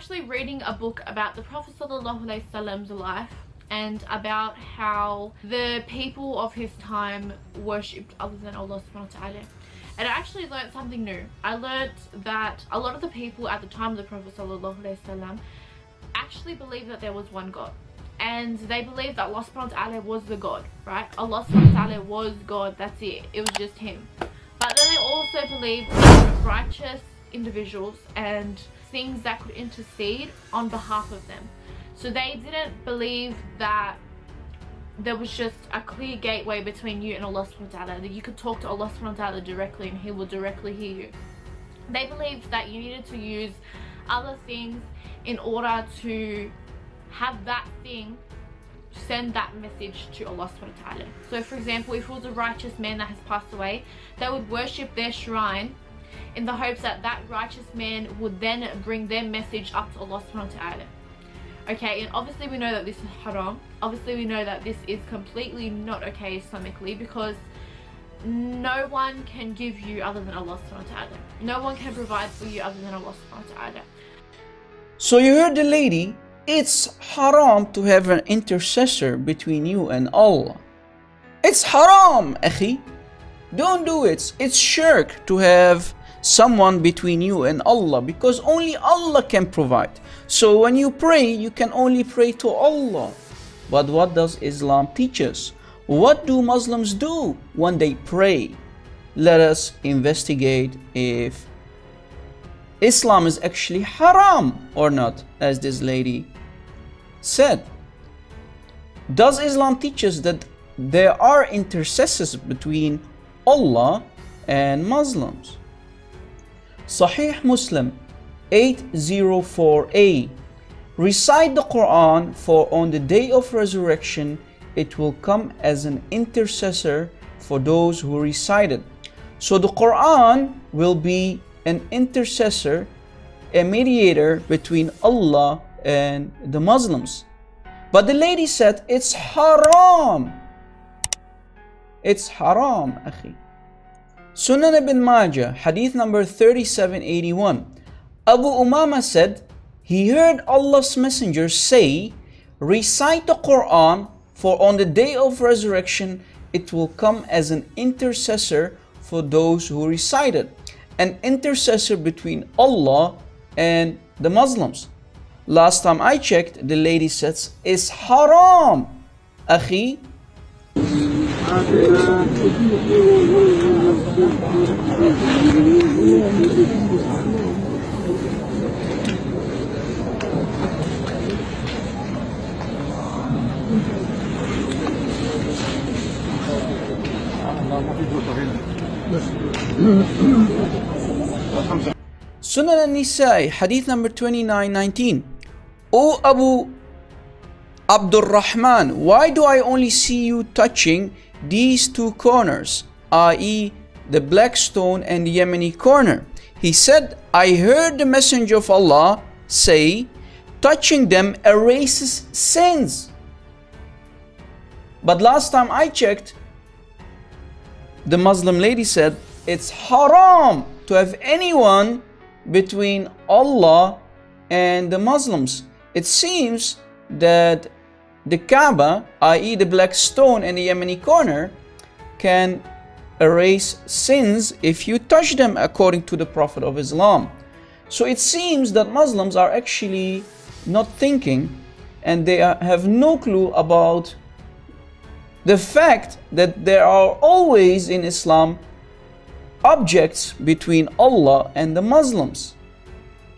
actually reading a book about the Prophet Prophet's life and about how the people of his time worshipped other than Allah subhanahu wa ta'ala. And I actually learned something new. I learned that a lot of the people at the time of the Prophet ﷺ actually believed that there was one God. And they believed that Allah subhanahu wa ta'ala was the God, right? Allah subhanahu wa ta'ala was God, that's it. It was just him. But then they also believed in righteous individuals and things that could intercede on behalf of them. So they didn't believe that there was just a clear gateway between you and Allah subhanahu wa ta'ala that you could talk to Allah subhanahu wa ta'ala directly and he will directly hear you. They believed that you needed to use other things in order to have that thing send that message to Allah subhanahu wa ta'ala. So for example, if it was a righteous man that has passed away, they would worship their shrine in the hopes that that righteous man would then bring their message up to Allah subhanahu wa ta'ala. Okay, and obviously we know that this is haram. Obviously we know that this is completely not okay Islamically because no one can give you other than Allah subhanahu wa ta'ala. No one can provide for you other than Allah subhanahu wa ta'ala. So you heard the lady, it's haram to have an intercessor between you and Allah. It's haram, akhi. Don't do it. It's shirk to have someone between you and Allah because only Allah can provide. So when you pray, you can only pray to Allah. But what does Islam teach us? What do Muslims do when they pray? Let us investigate if Islam is actually haram or not, as this lady said. Does Islam teach us that there are intercessors between Allah and Muslims? Sahih Muslim 804a Recite the Quran for on the day of resurrection it will come as an intercessor for those who recite it. So the Quran will be an intercessor, a mediator between Allah and the Muslims. But the lady said it's haram. It's haram, akhi. Sunan ibn Majah, hadith number 3781. Abu Umama said, he heard Allah's messenger say, recite the Quran for on the day of resurrection it will come as an intercessor for those who recite it. An intercessor between Allah and the Muslims. Last time I checked, the lady says, it's haram. Akhi, Sunan al-Nasa'i, hadith number 2919. O Abu Abdul Rahman, why do I only see you touching these two corners, i.e., the black stone and the Yemeni corner? He said, I heard the Messenger of Allah say, touching them erases sins. But last time I checked, the Muslim lady said, it's haram to have anyone between Allah and the Muslims. It seems that the Kaaba, i.e. the black stone in the Yemeni corner, can erase sins if you touch them according to the Prophet of Islam. So it seems that Muslims are actually not thinking and they have no clue about the fact that there are always in Islam objects between Allah and the Muslims.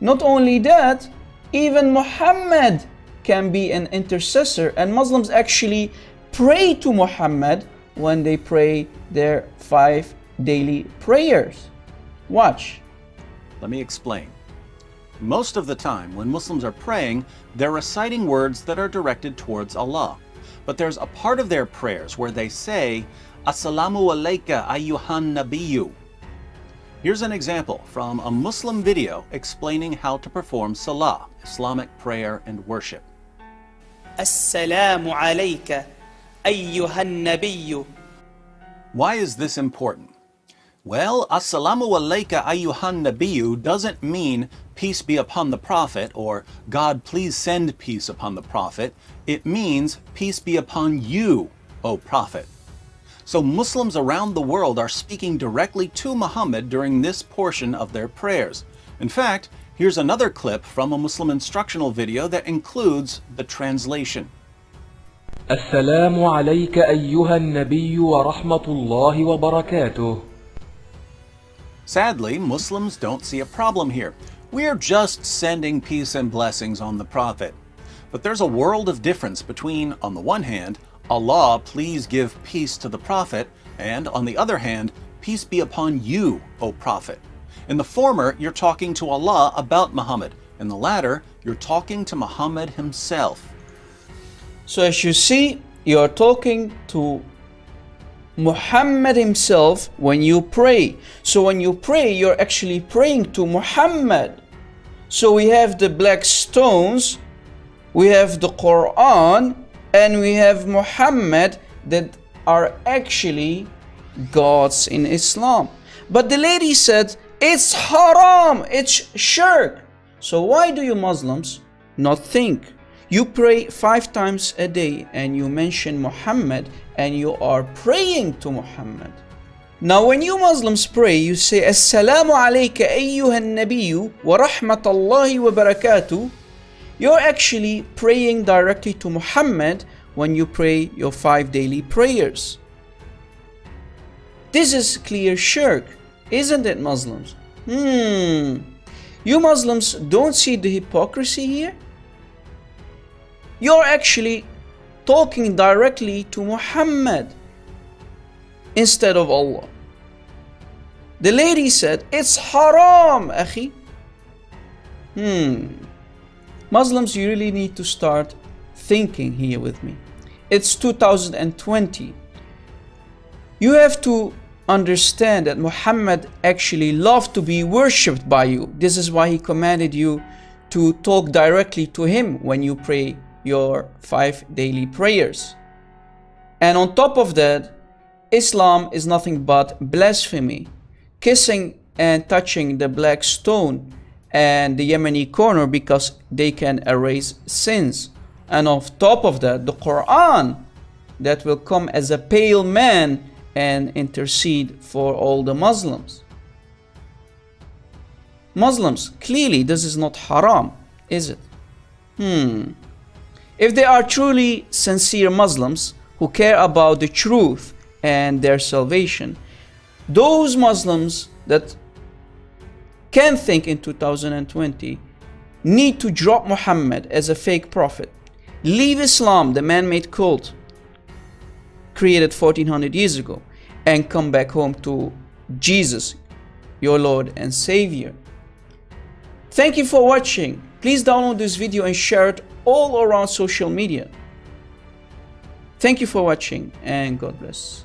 Not only that, even Muhammad can be an intercessor and Muslims actually pray to Muhammad when they pray their five daily prayers. Watch. Let me explain. Most of the time, when Muslims are praying, they're reciting words that are directed towards Allah. But there's a part of their prayers where they say, Assalamu alayka ayyuhan nabiyyu. Here's an example from a Muslim video explaining how to perform salah, Islamic prayer and worship. Assalamu alayka أيها النبي Why is this important? Well, Assalamu alayka ayyuhan nabiyyu doesn't mean peace be upon the Prophet or God please send peace upon the Prophet. It means peace be upon you, O Prophet. So Muslims around the world are speaking directly to Muhammad during this portion of their prayers. In fact, here's another clip from a Muslim instructional video that includes the translation. السلام عليك أيها النبي ورحمة الله وبركاته Sadly, Muslims don't see a problem here. We're just sending peace and blessings on the Prophet. But there's a world of difference between, on the one hand, Allah please give peace to the Prophet, and on the other hand, peace be upon you, O Prophet. In the former, you're talking to Allah about Muhammad. In the latter, you're talking to Muhammad himself. So as you see, you are talking to Muhammad himself when you pray. So when you pray, you're actually praying to Muhammad. So we have the black stones, we have the Quran, and we have Muhammad that are actually gods in Islam. But the lady said, it's haram, it's shirk. So why do you Muslims not think? You pray five times a day and you mention Muhammad and you are praying to Muhammad. Now when you Muslims pray, you say Assalamu alayka ayyuhan nabiyyu wa rahmatullahi wa barakatuh. You're actually praying directly to Muhammad when you pray your five daily prayers. This is clear shirk, isn't it Muslims? Hmm. You Muslims don't see the hypocrisy here? You're actually talking directly to Muhammad instead of Allah. The lady said, It's haram, akhi. Hmm. Muslims, you really need to start thinking here with me. It's 2020. You have to understand that Muhammad actually loved to be worshipped by you. This is why he commanded you to talk directly to him when you pray your five daily prayers. And on top of that, Islam is nothing but blasphemy. Kissing and touching the black stone and the Yemeni corner because they can erase sins. And on top of that, the Quran that will come as a pale man and intercede for all the Muslims. Muslims, clearly this is not haram, is it? Hmm. If they are truly sincere Muslims who care about the truth and their salvation, those Muslims that can think in 2020 need to drop Muhammad as a fake prophet, leave Islam, the man-made cult created 1400 years ago, and come back home to Jesus, your Lord and Savior. Thank you for watching. Please download this video and share it all around social media. Thank you for watching and God bless.